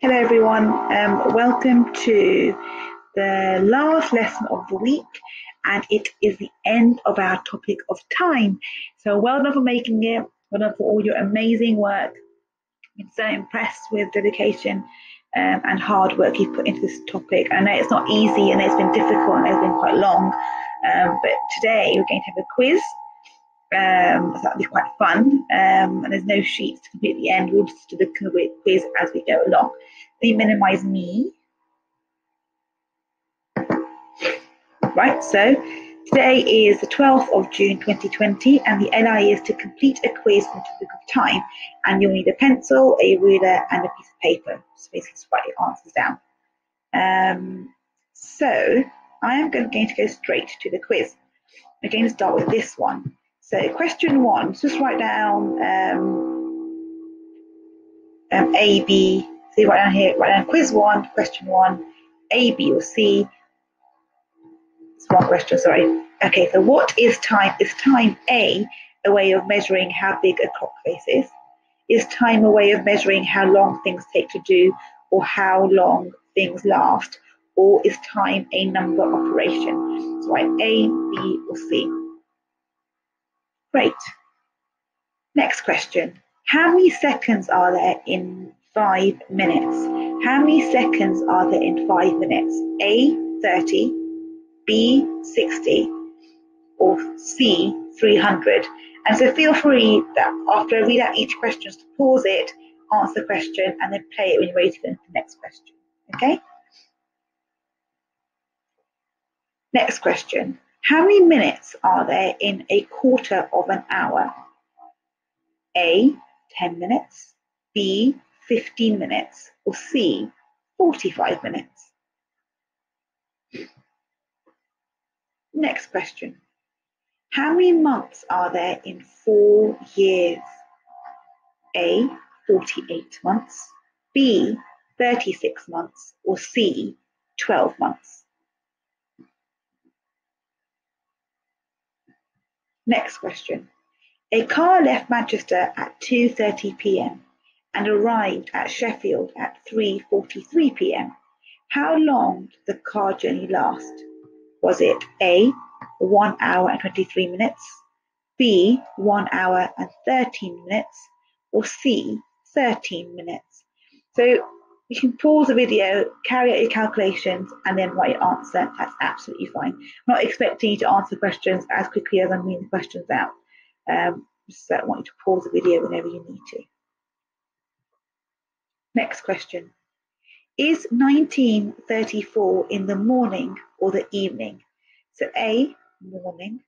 Hello everyone, um, welcome to the last lesson of the week and it is the end of our topic of time. So well done for making it, well done for all your amazing work. I'm so impressed with dedication um, and hard work you've put into this topic. I know it's not easy and it's been difficult and it's been quite long, um, but today we're going to have a quiz um, so that'll be quite fun. Um, and there's no sheets to complete the end. We'll just do the quiz as we go along. Me minimize me. Right, so today is the 12th of June 2020 and the LI is to complete a quiz in topic of time and you'll need a pencil, a ruler and a piece of paper. So basically write your answers down. Um, so I am going to go straight to the quiz. We're going to start with this one. So question one, just write down um, um, A, B. Write down here, write down quiz one, question one, A, B, or C. It's one question, sorry. Okay, so what is time? Is time A a way of measuring how big a clock face is? Is time a way of measuring how long things take to do or how long things last? Or is time a number operation? So write A, B, or C. Great. Next question. How many seconds are there in five minutes? How many seconds are there in five minutes? A, 30, B, 60, or C, 300. And so feel free that after I read out each question, to pause it, answer the question, and then play it when you're ready into the next question. Okay? Next question. How many minutes are there in a quarter of an hour? A. 10 minutes, B. 15 minutes, or C. 45 minutes? Next question. How many months are there in four years? A. 48 months, B. 36 months, or C. 12 months? Next question. A car left Manchester at 2:30 p.m. and arrived at Sheffield at 3:43 p.m. How long did the car journey last? Was it A, 1 hour and 23 minutes, B, 1 hour and 13 minutes, or C, 13 minutes? So you can pause the video, carry out your calculations, and then write your answer. That's absolutely fine. I'm not expecting you to answer questions as quickly as I'm reading the questions out. Um, so I want you to pause the video whenever you need to. Next question. Is 1934 in the morning or the evening? So A, morning,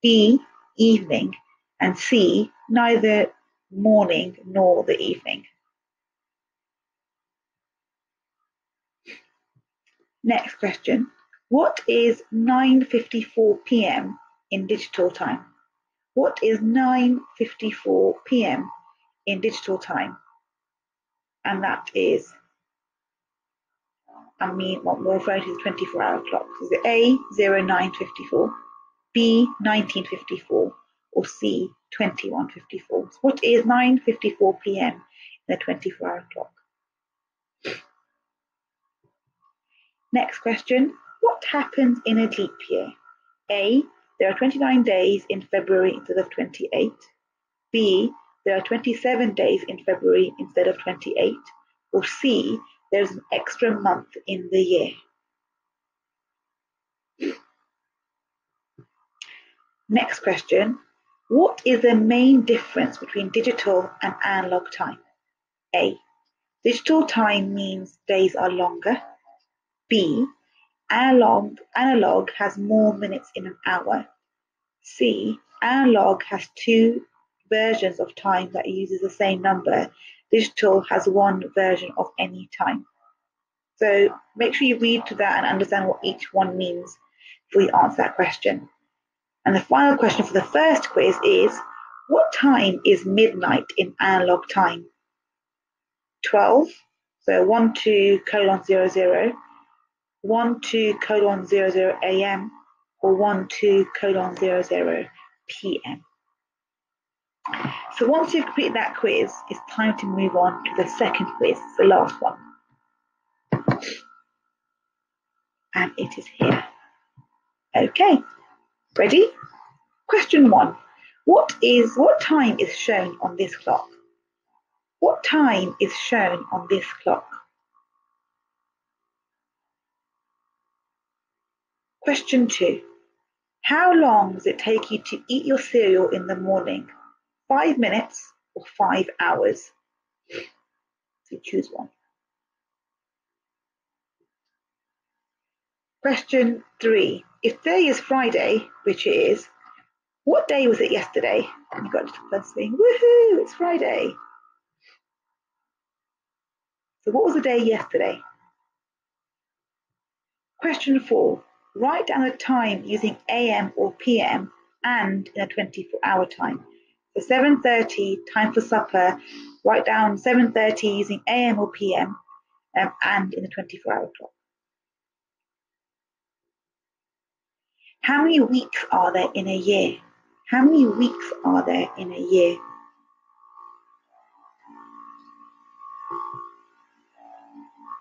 B, evening, and C, neither morning nor the evening. Next question. What is 9.54 p.m. in digital time? What is 9.54 p.m. in digital time? And that is, I mean, what to is 24 hour clock. Is it A, 0954, B, 1954, or C, 2154? So what is 9.54 p.m. in the 24 hour clock? Next question. What happens in a leap year? A. There are 29 days in February instead of 28. B. There are 27 days in February instead of 28. Or C. There's an extra month in the year. Next question. What is the main difference between digital and analog time? A. Digital time means days are longer. B. Analog, analog has more minutes in an hour. C. Analog has two versions of time that uses the same number. Digital has one version of any time. So make sure you read to that and understand what each one means before you answer that question. And the final question for the first quiz is what time is midnight in analog time? 12, so 1 2 colon 0 0, 1 2 colon 00 0 am or 1 2 colon 0 00 pm. So once you've completed that quiz, it's time to move on to the second quiz, the last one. And it is here. Okay, ready? Question one. What is what time is shown on this clock? What time is shown on this clock? Question two. How long does it take you to eat your cereal in the morning? Five minutes or five hours? So choose one. Question three. If today is Friday, which it is, what day was it yesterday? Oh and you got a little first thing. Woohoo! It's Friday. So what was the day yesterday? Question four. Write down a time using AM or PM and in a 24 hour time. So 7.30, time for supper. Write down 7.30 using AM or PM um, and in the 24 hour clock. How many weeks are there in a year? How many weeks are there in a year?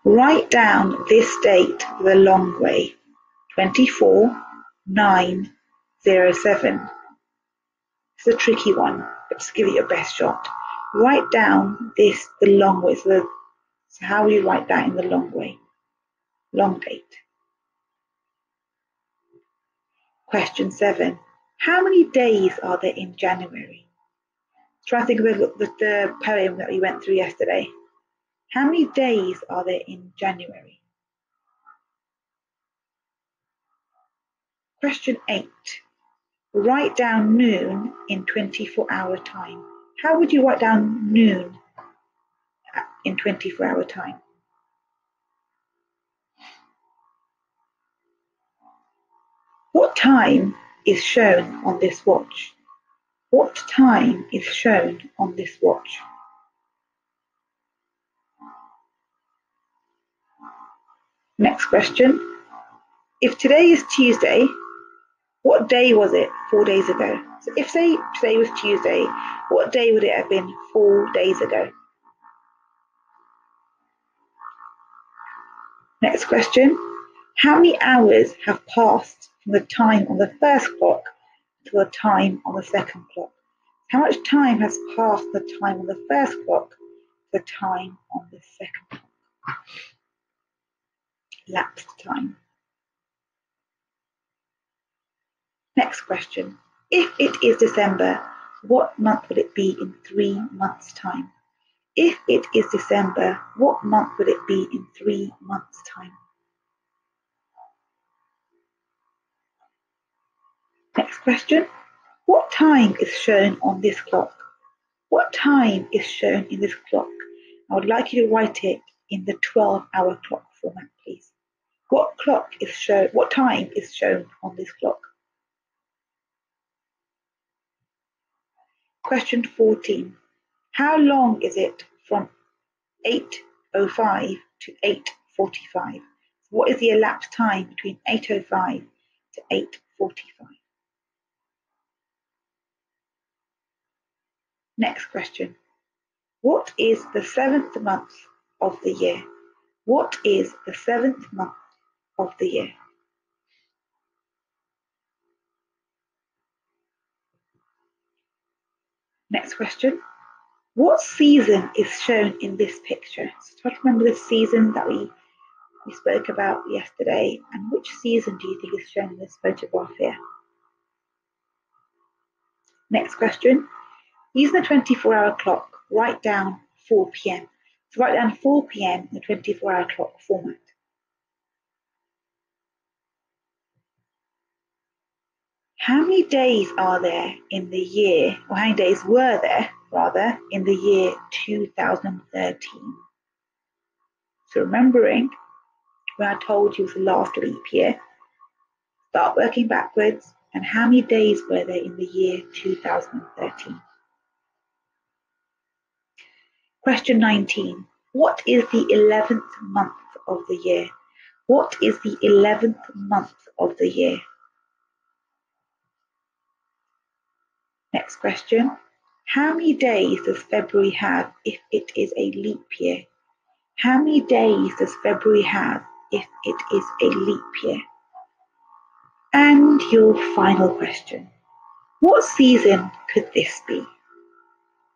Write down this date the long way. 24 9 0 7. It's a tricky one, but just give it your best shot. Write down this the long way. So, so how will you write that in the long way? Long date. Question 7. How many days are there in January? Try to think of the, the, poem that we went through yesterday. How many days are there in January? Question 8. Write down noon in 24 hour time. How would you write down noon uh, in 24 hour time? What time is shown on this watch? What time is shown on this watch? Next question. If today is Tuesday, what day was it four days ago? So if say today was Tuesday, what day would it have been four days ago? Next question. How many hours have passed from the time on the first clock to the time on the second clock? How much time has passed the time on the first clock to the time on the second clock? Lapsed time. Next question. If it is December, what month will it be in three months' time? If it is December, what month will it be in three months' time? Next question. What time is shown on this clock? What time is shown in this clock? I would like you to write it in the 12 hour clock format, please. What clock is shown, what time is shown on this clock? Question 14. How long is it from 8.05 to 8.45? What is the elapsed time between 8.05 to 8.45? Next question. What is the seventh month of the year? What is the seventh month of the year? Next question. What season is shown in this picture? So try to remember the season that we, we spoke about yesterday and which season do you think is shown in this photograph here? Next question. Using the 24 hour clock, write down 4 p.m. So write down 4 p.m. in the 24 hour clock format. How many days are there in the year, or how many days were there, rather, in the year 2013? So remembering when I told you it was the last leap year, start working backwards, and how many days were there in the year 2013? Question 19. What is the 11th month of the year? What is the 11th month of the year? Next question. How many days does February have if it is a leap year? How many days does February have if it is a leap year. And your final question. What season could this be?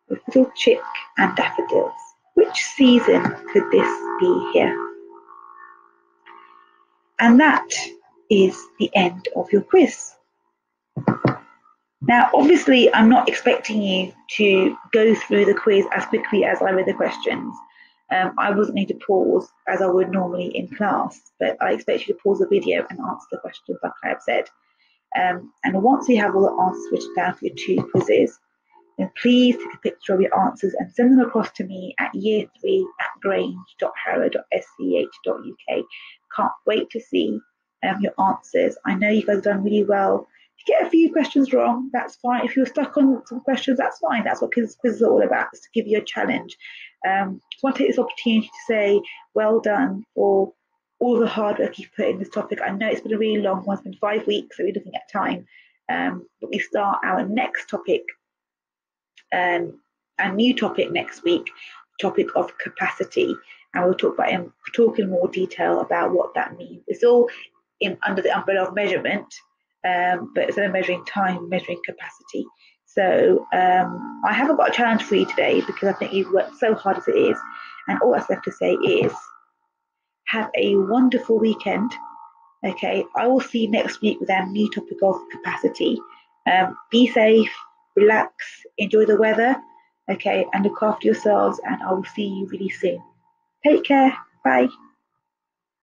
With little chick and daffodils. Which season could this be here? And that is the end of your quiz. Now, obviously, I'm not expecting you to go through the quiz as quickly as I read the questions. Um, I wasn't need to pause as I would normally in class, but I expect you to pause the video and answer the questions like I have said. Um, and once you have all the answers written down for your two quizzes, then please take a picture of your answers and send them across to me at year three at grange.harrow.sch.uk. Can't wait to see um, your answers. I know you guys have done really well. You get a few questions wrong, that's fine. If you're stuck on some questions, that's fine. That's what quiz, quiz is all about, is to give you a challenge. Um, so I want to take this opportunity to say well done for all the hard work you've put in this topic. I know it's been a really long one. It's been five weeks, so we're looking at time. Um, but we start our next topic, um, a new topic next week, topic of capacity, and we'll talk about in, talk in more detail about what that means. It's all in under the umbrella of measurement, um, but instead of measuring time, measuring capacity. So um, I haven't got a challenge for you today because I think you've worked so hard as it is. And all that's left to say is have a wonderful weekend. Okay, I will see you next week with our new topic of capacity. Um, be safe, relax, enjoy the weather, okay, and look after yourselves. And I will see you really soon. Take care. Bye.